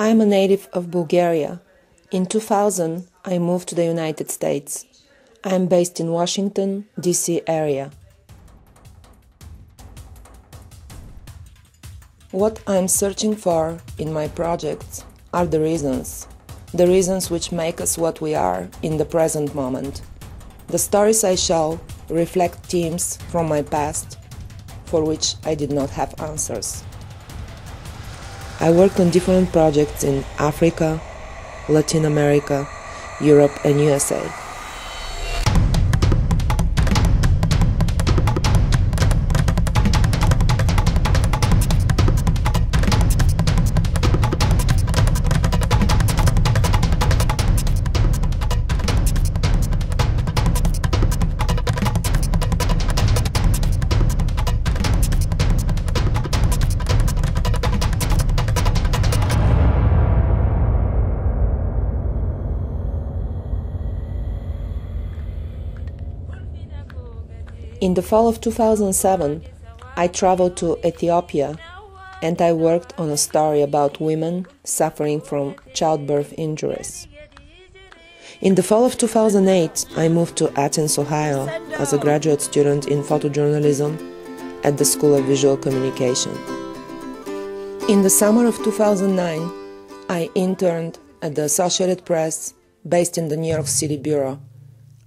I'm a native of Bulgaria. In 2000, I moved to the United States. I'm based in Washington, D.C. area. What I'm searching for in my projects are the reasons, the reasons which make us what we are in the present moment. The stories I show reflect themes from my past for which I did not have answers. I worked on different projects in Africa, Latin America, Europe, and USA. In the fall of 2007, I traveled to Ethiopia and I worked on a story about women suffering from childbirth injuries. In the fall of 2008, I moved to Athens, Ohio as a graduate student in photojournalism at the School of Visual Communication. In the summer of 2009, I interned at the Associated Press based in the New York City bureau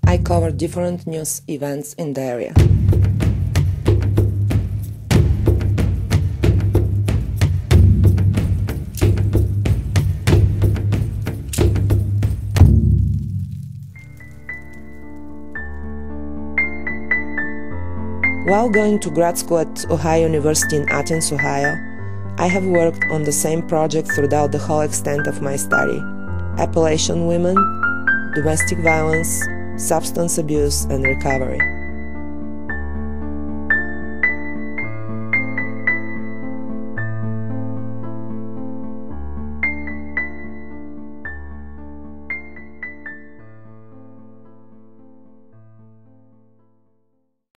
I cover different news events in the area. While going to grad school at Ohio University in Athens, Ohio, I have worked on the same project throughout the whole extent of my study Appalachian women, domestic violence, substance abuse, and recovery.